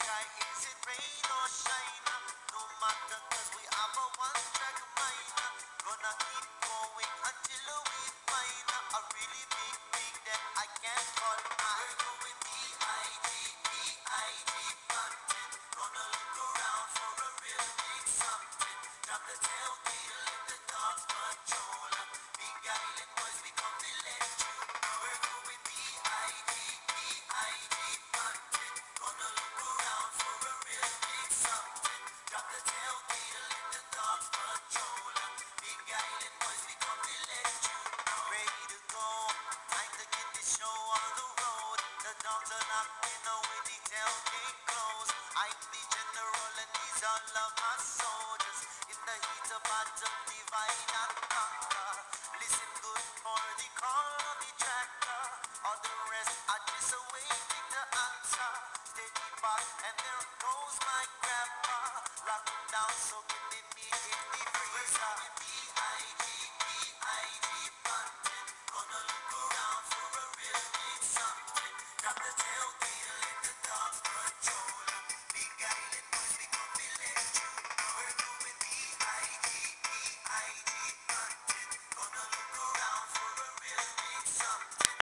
sky, is it rain or shine? No matter, cause we have a one track mind. Gonna keep going until we find a really in a way can't close. I'm the general and these all of my soldiers. In the heat of battle. Listen good for the call the tractor. All the rest are just awaiting the answer. And there goes my grandpa. Locking down so